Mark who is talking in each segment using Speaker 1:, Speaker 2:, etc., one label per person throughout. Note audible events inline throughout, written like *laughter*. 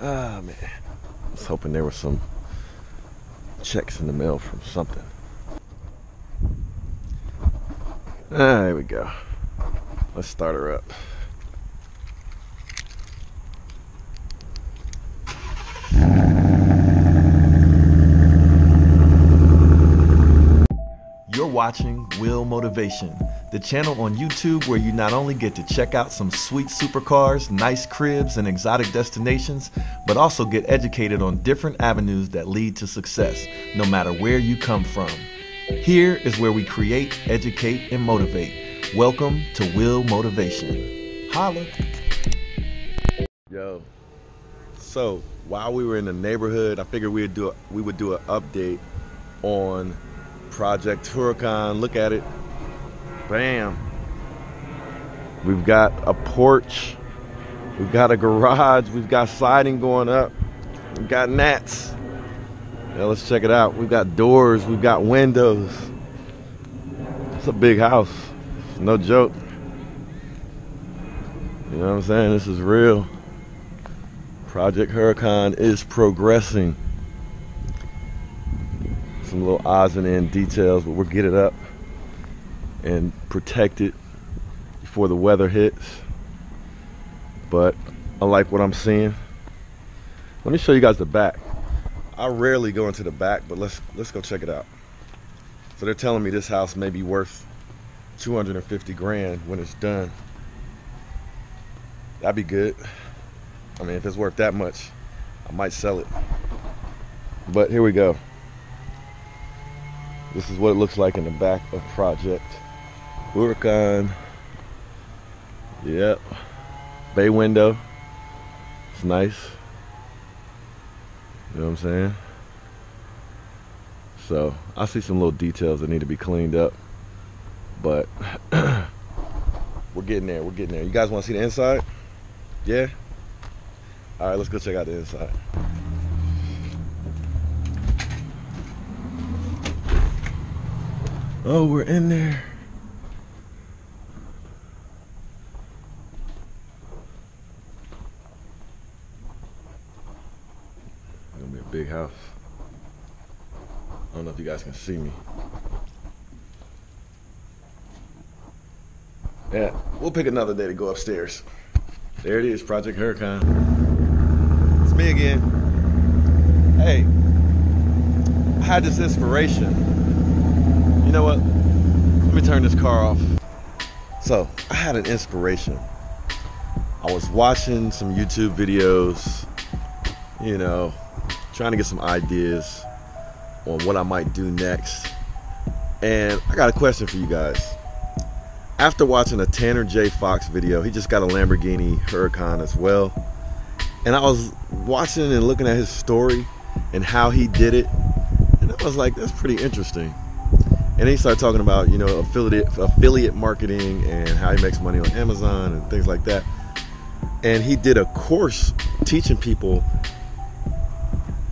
Speaker 1: Ah, man. I was hoping there was some checks in the mail from something. Ah, there we go. Let's start her up. You're watching Will Motivation, the channel on YouTube where you not only get to check out some sweet supercars, nice cribs, and exotic destinations, but also get educated on different avenues that lead to success, no matter where you come from. Here is where we create, educate, and motivate. Welcome to Will Motivation. Holla. Yo. So while we were in the neighborhood, I figured we'd do a, we would do an update on Project Huracan. Look at it. Bam. We've got a porch. We've got a garage. We've got siding going up. We've got nats. Now let's check it out. We've got doors. We've got windows. It's a big house. No joke. You know what I'm saying? This is real. Project Huracan is progressing some little odds and end details, but we'll get it up and protect it before the weather hits. But I like what I'm seeing. Let me show you guys the back. I rarely go into the back, but let's let's go check it out. So they're telling me this house may be worth 250 grand when it's done. That'd be good. I mean, if it's worth that much, I might sell it. But here we go. This is what it looks like in the back of Project Huracan. Yep. Bay window. It's nice. You know what I'm saying? So I see some little details that need to be cleaned up. But *clears throat* we're getting there. We're getting there. You guys want to see the inside? Yeah? Alright, let's go check out the inside. Oh, we're in there. Gonna be a big house. I don't know if you guys can see me. Yeah, we'll pick another day to go upstairs. There it is, Project Huracan. It's me again. Hey, I had this inspiration know what? Let me turn this car off. So, I had an inspiration. I was watching some YouTube videos, you know, trying to get some ideas on what I might do next. And I got a question for you guys. After watching a Tanner J. Fox video, he just got a Lamborghini Huracan as well. And I was watching and looking at his story and how he did it. And I was like, that's pretty interesting and he started talking about you know affiliate affiliate marketing and how he makes money on Amazon and things like that. And he did a course teaching people,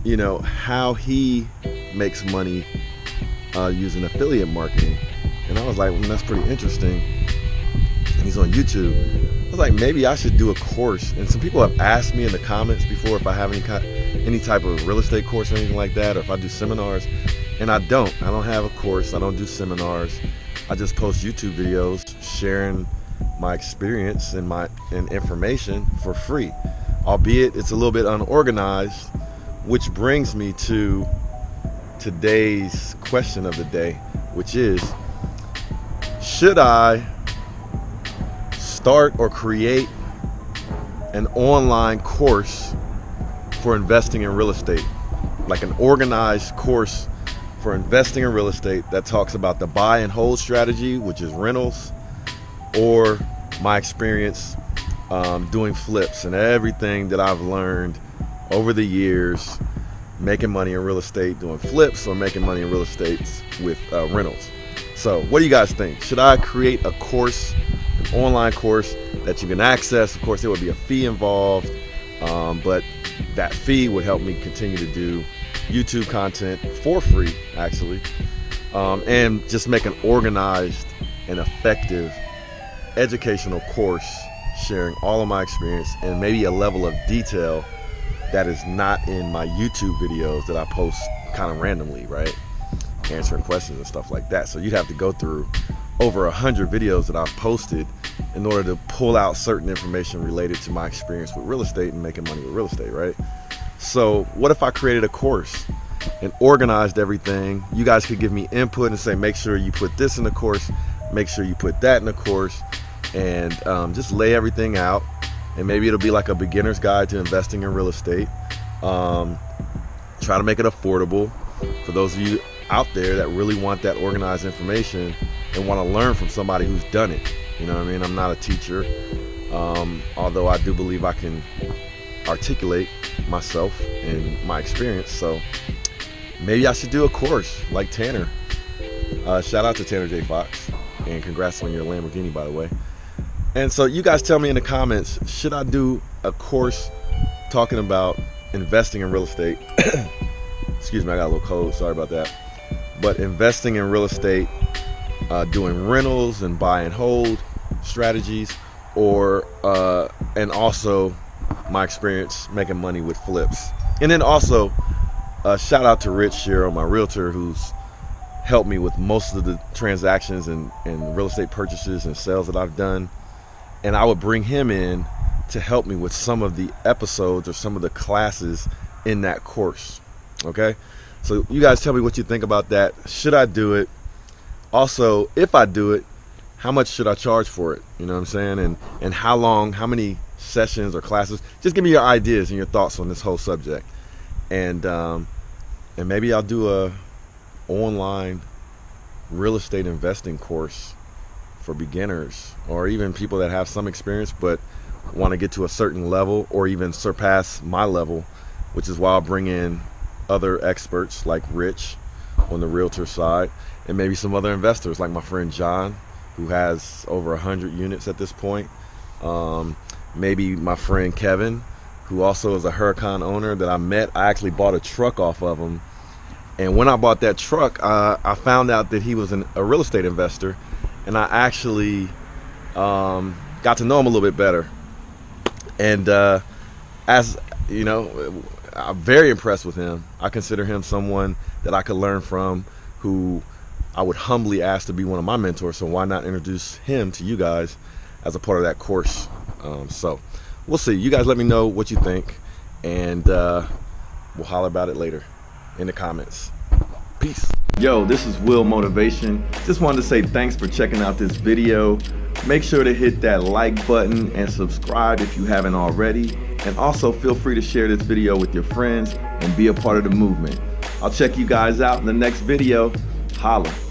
Speaker 1: you know, how he makes money uh, using affiliate marketing. And I was like, well, that's pretty interesting. And he's on YouTube. Was like, maybe I should do a course. And some people have asked me in the comments before if I have any kind, any type of real estate course or anything like that, or if I do seminars and I don't. I don't have a course. I don't do seminars. I just post YouTube videos sharing my experience and my and information for free. Albeit it's a little bit unorganized, which brings me to today's question of the day, which is should I start or create an online course for investing in real estate? Like an organized course for investing in real estate that talks about the buy and hold strategy, which is rentals, or my experience um, doing flips and everything that I've learned over the years making money in real estate doing flips or making money in real estate with uh, rentals. So, what do you guys think? Should I create a course, online course that you can access? Of course, there would be a fee involved, um, but that fee would help me continue to do YouTube content for free, actually, um, and just make an organized and effective educational course sharing all of my experience and maybe a level of detail that is not in my YouTube videos that I post kind of randomly, right? Answering questions and stuff like that. So you'd have to go through over a hundred videos that I've posted in order to pull out certain information related to my experience with real estate and making money with real estate, right? So what if I created a course and organized everything? You guys could give me input and say, make sure you put this in the course, make sure you put that in the course, and um, just lay everything out. And maybe it'll be like a beginner's guide to investing in real estate. Um, try to make it affordable for those of you out there that really want that organized information and want to learn from somebody who's done it. You know what I mean? I'm not a teacher, um, although I do believe I can articulate myself and my experience. So maybe I should do a course like Tanner. Uh, shout out to Tanner J. Fox and congrats on your Lamborghini, by the way. And so you guys tell me in the comments, should I do a course talking about investing in real estate? *coughs* Excuse me, I got a little cold. Sorry about that. But investing in real estate, uh, doing rentals and buy and hold strategies, or uh, and also my experience making money with flips. And then also, uh, shout out to Rich Shiro, my realtor, who's helped me with most of the transactions and, and real estate purchases and sales that I've done. And I would bring him in to help me with some of the episodes or some of the classes in that course. Okay? So you guys tell me what you think about that. Should I do it? Also, if I do it, how much should I charge for it? You know what I'm saying? And and how long, how many sessions or classes? Just give me your ideas and your thoughts on this whole subject. And um, and maybe I'll do a online real estate investing course for beginners or even people that have some experience but want to get to a certain level or even surpass my level, which is why I'll bring in other experts like Rich on the realtor side and maybe some other investors like my friend John who has over 100 units at this point. Um, maybe my friend Kevin who also is a Huracan owner that I met. I actually bought a truck off of him. And when I bought that truck, uh, I found out that he was an, a real estate investor. And I actually um, got to know him a little bit better. And uh, as you know, I'm very impressed with him. I consider him someone that I could learn from who I would humbly ask to be one of my mentors. So why not introduce him to you guys as a part of that course? Um, so we'll see. You guys let me know what you think, and uh, we'll holler about it later in the comments. Peace. Yo, this is Will Motivation. Just wanted to say thanks for checking out this video. Make sure to hit that like button and subscribe if you haven't already. And also feel free to share this video with your friends and be a part of the movement. I'll check you guys out in the next video. Holla.